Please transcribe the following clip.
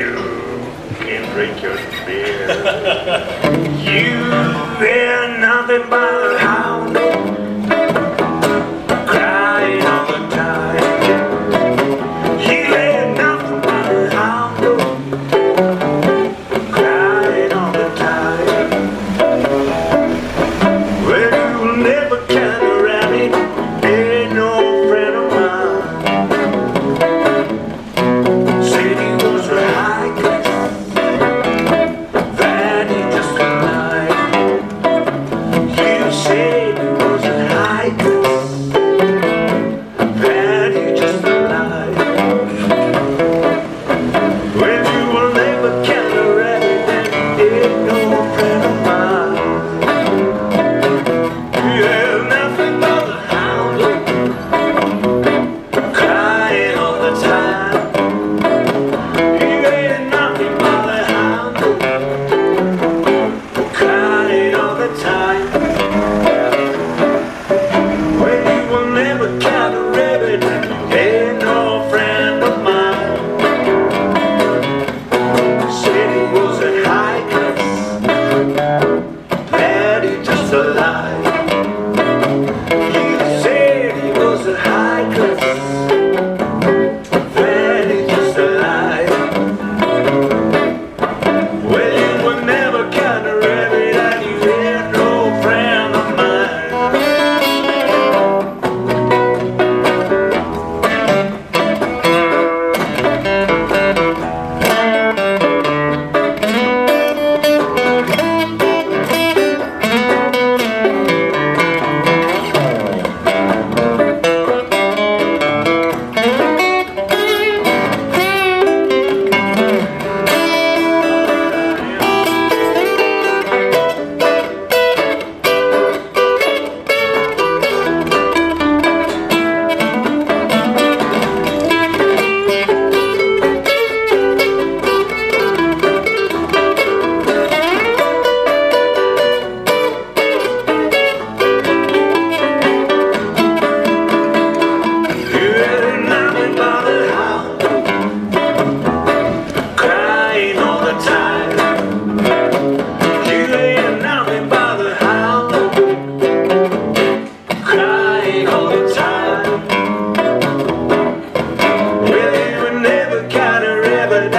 You can drink your beer. you are nothing but a hound the time.